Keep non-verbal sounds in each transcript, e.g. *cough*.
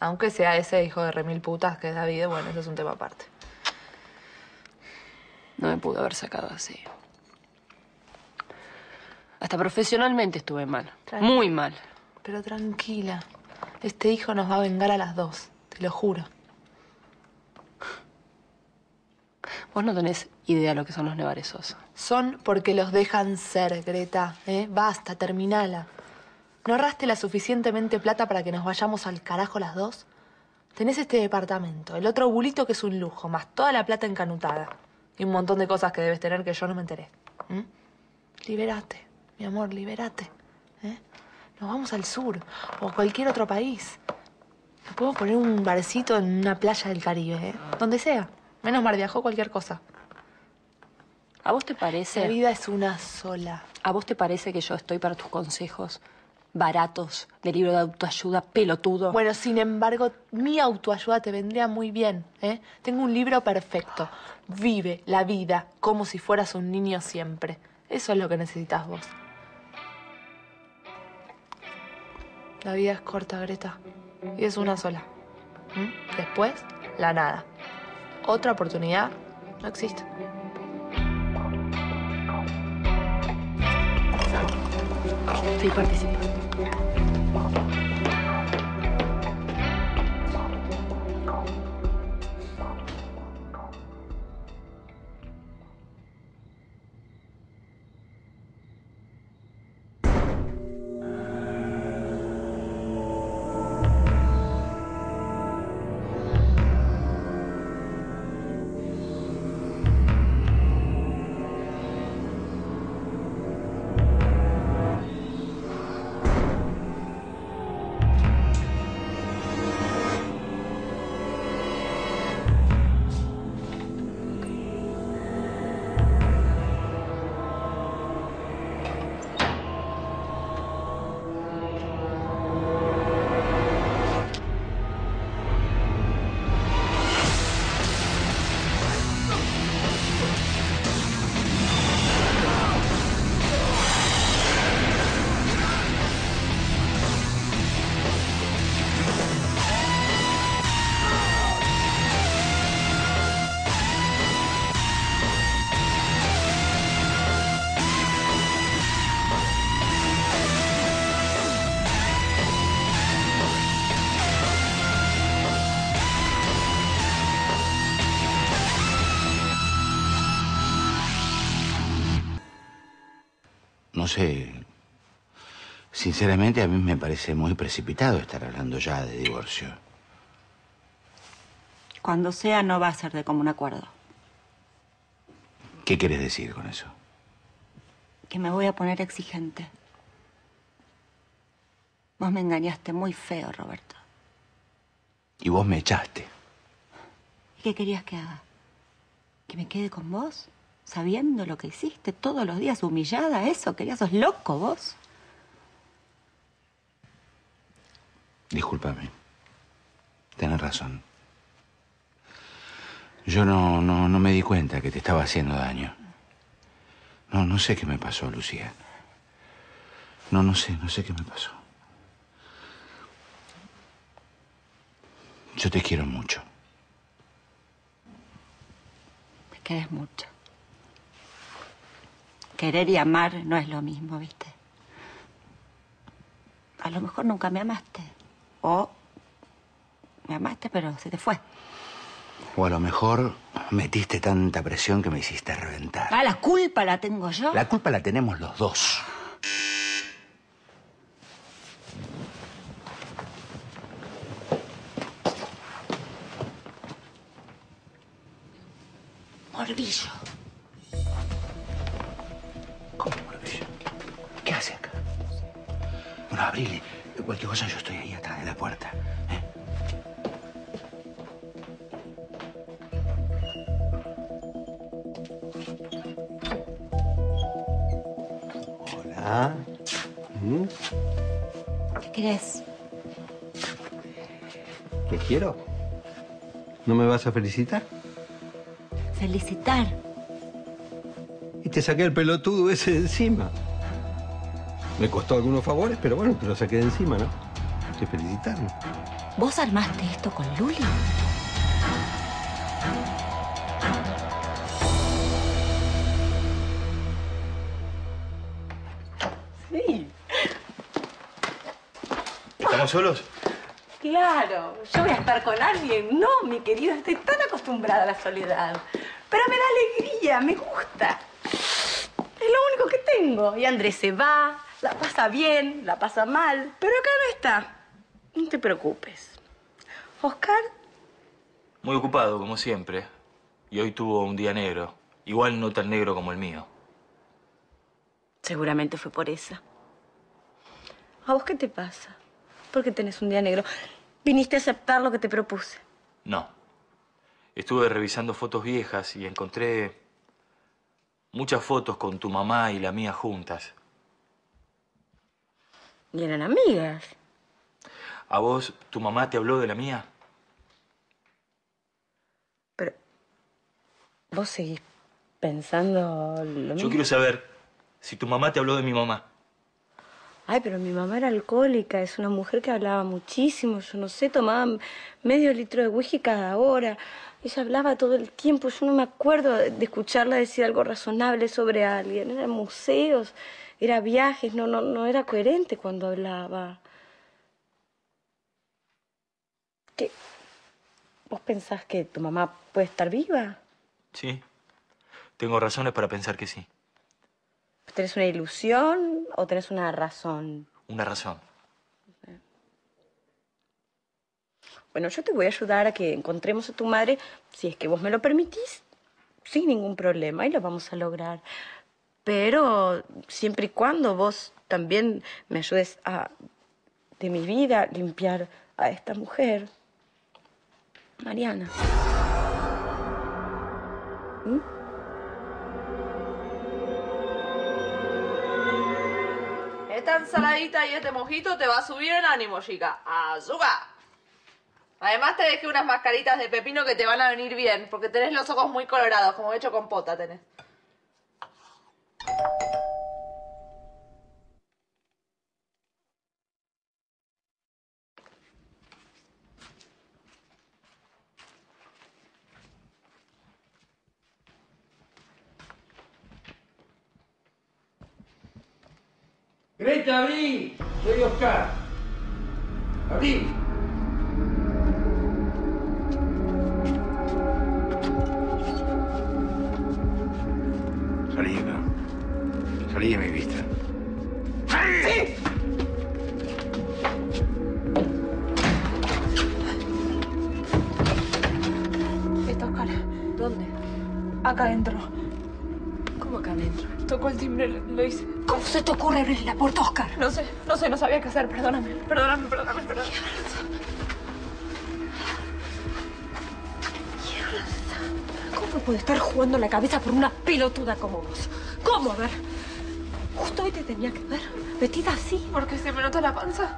Aunque sea ese hijo de remil putas que es David, bueno, eso es un tema aparte. No me pudo haber sacado así. Hasta profesionalmente estuve mal. Tranquila. Muy mal. Pero tranquila. Este hijo nos va a vengar a las dos, te lo juro. Vos no tenés idea lo que son los nevaresos. Son porque los dejan ser, Greta. ¿eh? Basta, terminala. ¿No ahorraste la suficientemente plata para que nos vayamos al carajo las dos? Tenés este departamento, el otro bulito que es un lujo, más toda la plata encanutada. Y un montón de cosas que debes tener que yo no me enteré. ¿m? Liberate, mi amor, liberate. ¿eh? Nos vamos al sur o a cualquier otro país. Nos podemos poner un barcito en una playa del Caribe, ¿eh? Donde sea. Menos mar viajó cualquier cosa. ¿A vos te La parece? vida es una sola. ¿A vos te parece que yo estoy para tus consejos baratos de libro de autoayuda pelotudo? Bueno, sin embargo, mi autoayuda te vendría muy bien. ¿eh? Tengo un libro perfecto. Vive la vida como si fueras un niño siempre. Eso es lo que necesitas vos. La vida es corta, Greta. Y es una sola. ¿Mm? Después, la nada. Otra oportunidad no existe. Estoy participando. Sé. Sinceramente, a mí me parece muy precipitado estar hablando ya de divorcio. Cuando sea, no va a ser de común acuerdo. ¿Qué quieres decir con eso? Que me voy a poner exigente. Vos me engañaste muy feo, Roberto. Y vos me echaste. ¿Y qué querías que haga? ¿Que me quede con vos? Sabiendo lo que hiciste todos los días, humillada, eso. ¿Querías? ¿Sos loco vos? Discúlpame. Tienes razón. Yo no, no, no me di cuenta que te estaba haciendo daño. No, no sé qué me pasó, Lucía. No, no sé, no sé qué me pasó. Yo te quiero mucho. Me querés mucho. Querer y amar no es lo mismo, ¿viste? A lo mejor nunca me amaste. O me amaste, pero se te fue. O a lo mejor metiste tanta presión que me hiciste reventar. Ah, la culpa la tengo yo. La culpa la tenemos los dos. Morbillo. Abrile. Cualquier cosa yo estoy ahí atrás de la puerta. ¿eh? Hola. ¿Mm? ¿Qué querés? ¿Qué quiero? ¿No me vas a felicitar? Felicitar. Y te saqué el pelotudo ese de encima. Me costó algunos favores, pero bueno, te lo saqué de encima, ¿no? Hay que felicitarme. ¿Vos armaste esto con Luli? Sí. ¿Estamos solos? Claro, yo voy a estar con alguien. No, mi querido, estoy tan acostumbrada a la soledad. Pero me da alegría, me gusta. Es lo único que tengo. Y Andrés se va, la pasa bien, la pasa mal, pero acá no está. No te preocupes. Oscar, Muy ocupado, como siempre. Y hoy tuvo un día negro. Igual no tan negro como el mío. seguramente fue por esa. ¿A vos qué te pasa? ¿Por qué tenés un día negro? Viniste a aceptar lo que te propuse. No. Estuve revisando fotos viejas y encontré muchas fotos con tu mamá y la mía juntas. Y eran amigas. ¿A vos tu mamá te habló de la mía? Pero. ¿Vos seguís pensando lo mismo? Yo quiero saber si tu mamá te habló de mi mamá. Ay, pero mi mamá era alcohólica, es una mujer que hablaba muchísimo, yo no sé, tomaba medio litro de whisky cada hora. Ella hablaba todo el tiempo, yo no me acuerdo de escucharla decir algo razonable sobre alguien. Era museos, era viajes, no, no, no era coherente cuando hablaba. ¿Qué? ¿Vos pensás que tu mamá puede estar viva? Sí. Tengo razones para pensar que sí. ¿Tenés una ilusión o tenés una razón? Una razón. Bueno, yo te voy a ayudar a que encontremos a tu madre, si es que vos me lo permitís, sin ningún problema, y lo vamos a lograr. Pero siempre y cuando vos también me ayudes a, de mi vida, limpiar a esta mujer. Mariana. Esta ensaladita y este mojito te va a subir el ánimo, chica. ¡Azúcar! Además te dejé unas mascaritas de pepino que te van a venir bien, porque tenés los ojos muy colorados, como hecho compota tenés. Greta, abrí. Soy Oscar. Abrí. Salí acá. Salí de mi vista. Está Oscar. ¿Dónde? Acá adentro. ¿Cómo acá adentro? Tocó el timbre, lo, lo hice. ¿Cómo se te ocurre abrir la puerta, Oscar? No sé, no sé, no sabía qué hacer. Perdóname, perdóname, perdóname, perdóname. ¿Cómo puede estar jugando la cabeza por una pelotuda como vos? ¿Cómo? A ver. Justo hoy te tenía que ver. Vestida así. Porque se me nota la panza.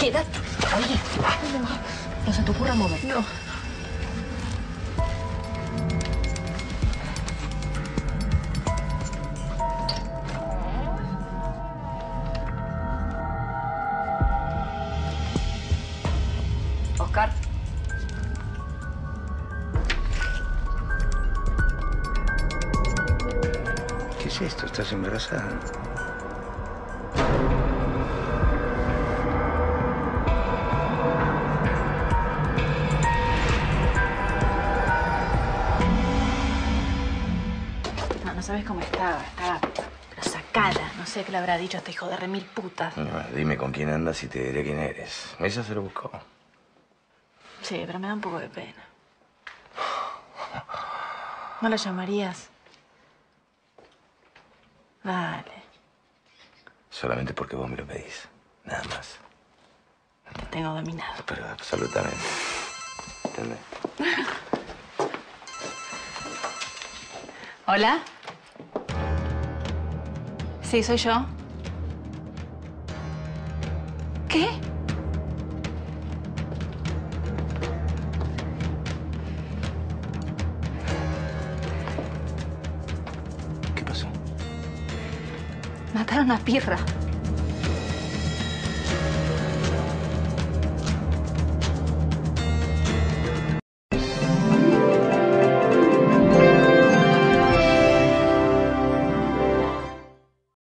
Quédate. Oye. No se te ocurra mover. No. Es esto? ¿Estás embarazada? No, no sabes cómo estaba. Estaba pero sacada. No sé qué le habrá dicho a este hijo de remil putas. No, dime con quién andas y te diré quién eres. Ella se lo buscó. Sí, pero me da un poco de pena. ¿No la llamarías? Dale, Solamente porque vos me lo pedís. Nada más. te tengo dominado. Pero absolutamente. ¿Entendés? *laughs* ¿Hola? Sí, soy yo. ¿Qué? Mataron a Pirra.